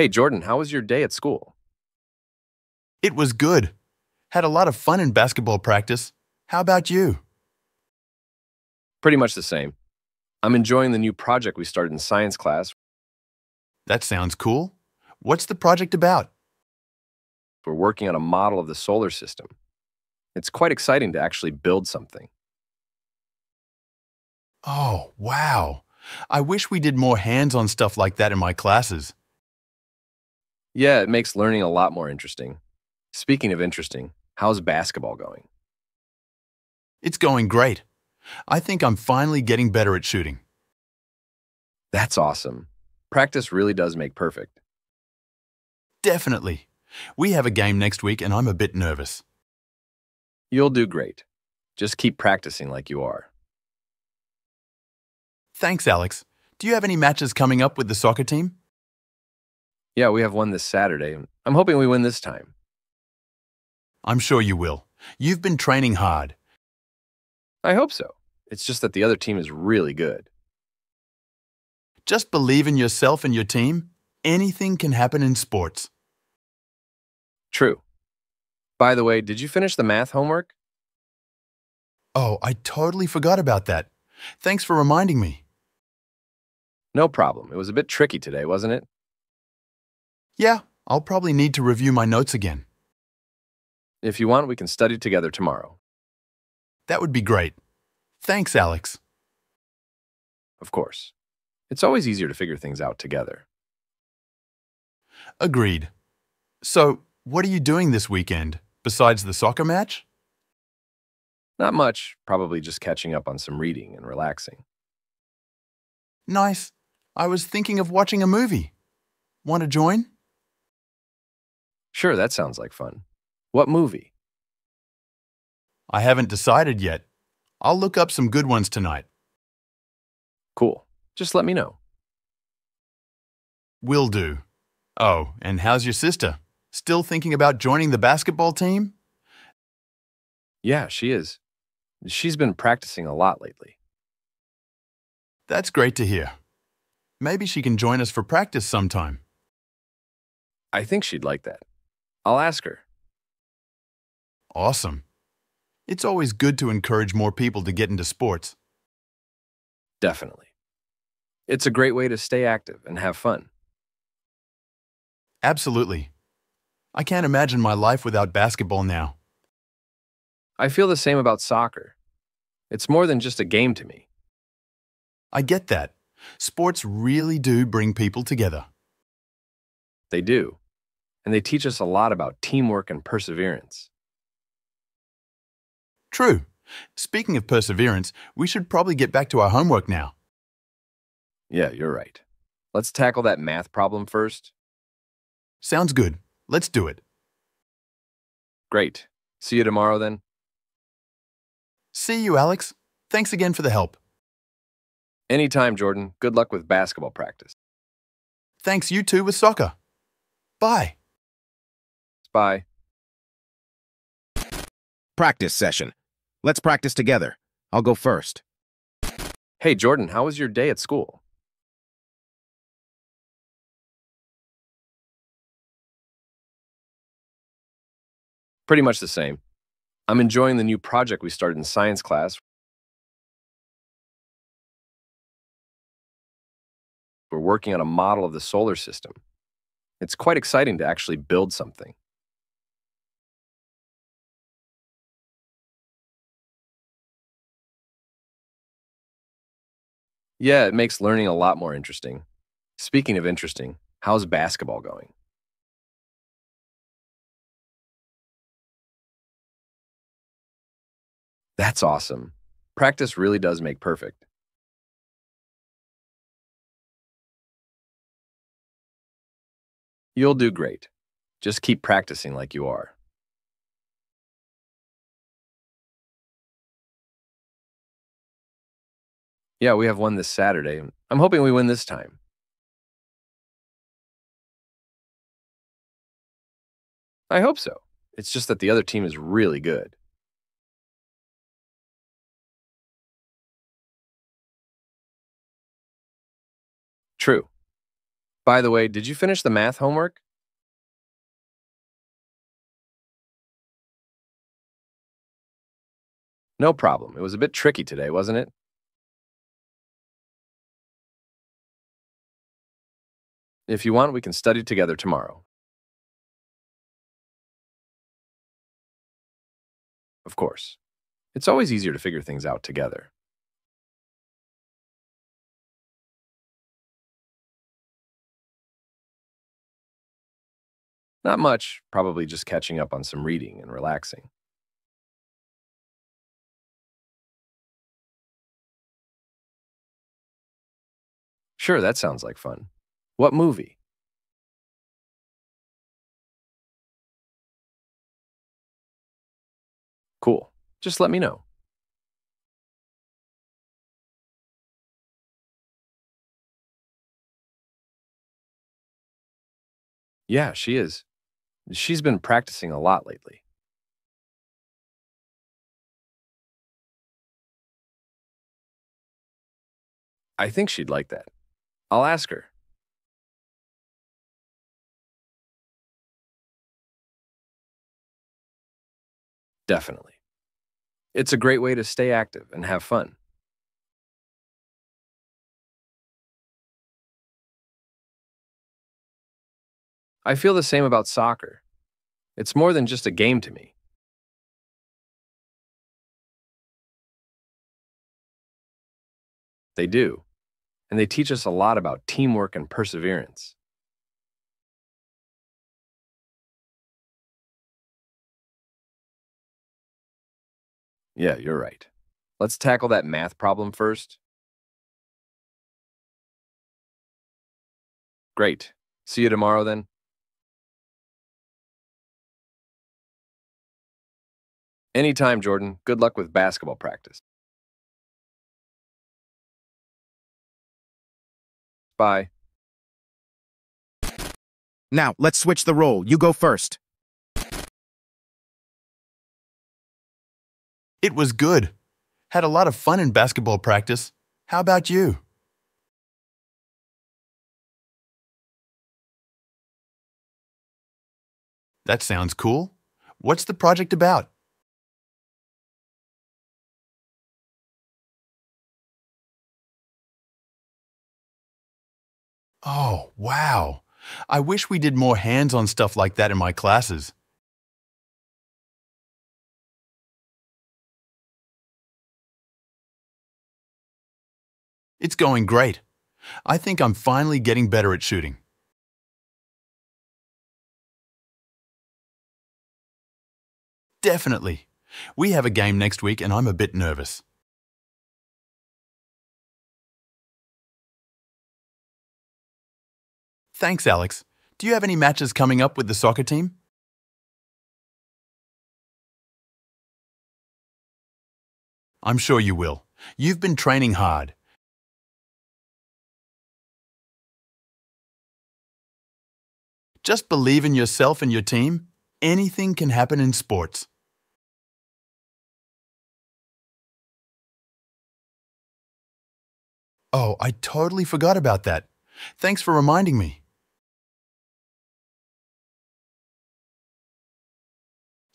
Hey, Jordan, how was your day at school? It was good. Had a lot of fun in basketball practice. How about you? Pretty much the same. I'm enjoying the new project we started in science class. That sounds cool. What's the project about? We're working on a model of the solar system. It's quite exciting to actually build something. Oh, wow. I wish we did more hands on stuff like that in my classes. Yeah, it makes learning a lot more interesting. Speaking of interesting, how's basketball going? It's going great. I think I'm finally getting better at shooting. That's awesome. Practice really does make perfect. Definitely. We have a game next week and I'm a bit nervous. You'll do great. Just keep practicing like you are. Thanks, Alex. Do you have any matches coming up with the soccer team? Yeah, we have one this Saturday. I'm hoping we win this time. I'm sure you will. You've been training hard. I hope so. It's just that the other team is really good. Just believe in yourself and your team. Anything can happen in sports. True. By the way, did you finish the math homework? Oh, I totally forgot about that. Thanks for reminding me. No problem. It was a bit tricky today, wasn't it? Yeah, I'll probably need to review my notes again. If you want, we can study together tomorrow. That would be great. Thanks, Alex. Of course. It's always easier to figure things out together. Agreed. So, what are you doing this weekend, besides the soccer match? Not much, probably just catching up on some reading and relaxing. Nice. I was thinking of watching a movie. Want to join? Sure, that sounds like fun. What movie? I haven't decided yet. I'll look up some good ones tonight. Cool. Just let me know. Will do. Oh, and how's your sister? Still thinking about joining the basketball team? Yeah, she is. She's been practicing a lot lately. That's great to hear. Maybe she can join us for practice sometime. I think she'd like that. I'll ask her. Awesome. It's always good to encourage more people to get into sports. Definitely. It's a great way to stay active and have fun. Absolutely. I can't imagine my life without basketball now. I feel the same about soccer. It's more than just a game to me. I get that. Sports really do bring people together. They do. And they teach us a lot about teamwork and perseverance. True. Speaking of perseverance, we should probably get back to our homework now. Yeah, you're right. Let's tackle that math problem first. Sounds good. Let's do it. Great. See you tomorrow then. See you, Alex. Thanks again for the help. Anytime, Jordan. Good luck with basketball practice. Thanks, you too, with soccer. Bye. Bye. Practice session. Let's practice together. I'll go first. Hey, Jordan, how was your day at school? Pretty much the same. I'm enjoying the new project we started in science class. We're working on a model of the solar system. It's quite exciting to actually build something. Yeah, it makes learning a lot more interesting. Speaking of interesting, how's basketball going? That's awesome. Practice really does make perfect. You'll do great. Just keep practicing like you are. Yeah, we have one this Saturday. I'm hoping we win this time. I hope so. It's just that the other team is really good. True. By the way, did you finish the math homework? No problem. It was a bit tricky today, wasn't it? If you want, we can study together tomorrow. Of course. It's always easier to figure things out together. Not much, probably just catching up on some reading and relaxing. Sure, that sounds like fun. What movie? Cool. Just let me know. Yeah, she is. She's been practicing a lot lately. I think she'd like that. I'll ask her. Definitely. It's a great way to stay active and have fun. I feel the same about soccer. It's more than just a game to me. They do, and they teach us a lot about teamwork and perseverance. Yeah, you're right. Let's tackle that math problem first. Great. See you tomorrow then. Anytime, Jordan. Good luck with basketball practice. Bye. Now, let's switch the role. You go first. It was good. Had a lot of fun in basketball practice. How about you? That sounds cool. What's the project about? Oh, wow. I wish we did more hands on stuff like that in my classes. It's going great. I think I'm finally getting better at shooting. Definitely. We have a game next week and I'm a bit nervous. Thanks, Alex. Do you have any matches coming up with the soccer team? I'm sure you will. You've been training hard. Just believe in yourself and your team. Anything can happen in sports. Oh, I totally forgot about that. Thanks for reminding me.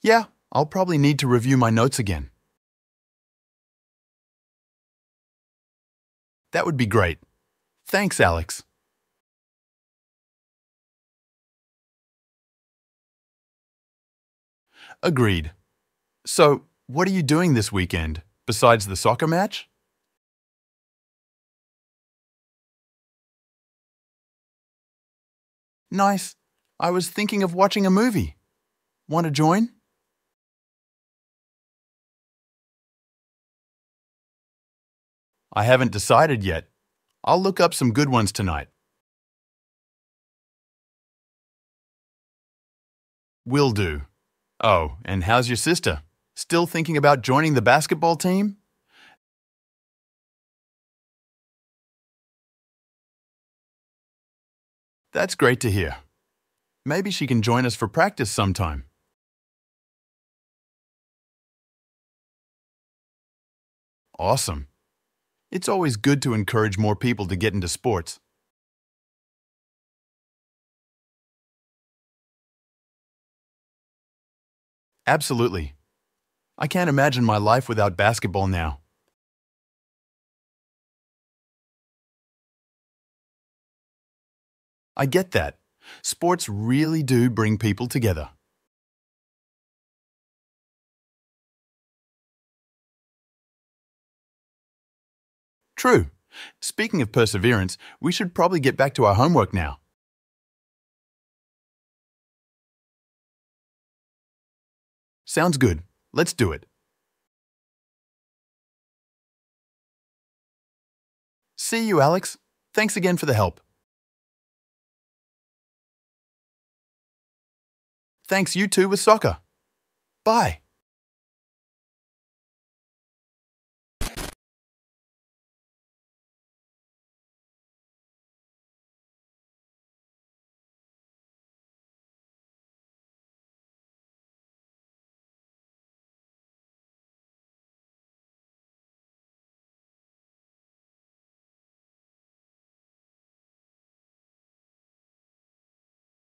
Yeah, I'll probably need to review my notes again. That would be great. Thanks, Alex. Agreed. So, what are you doing this weekend, besides the soccer match? Nice. I was thinking of watching a movie. Want to join? I haven't decided yet. I'll look up some good ones tonight. Will do. Oh, and how's your sister? Still thinking about joining the basketball team? That's great to hear. Maybe she can join us for practice sometime. Awesome. It's always good to encourage more people to get into sports. Absolutely. I can't imagine my life without basketball now. I get that. Sports really do bring people together. True. Speaking of perseverance, we should probably get back to our homework now. Sounds good. Let's do it. See you, Alex. Thanks again for the help. Thanks you too with soccer. Bye.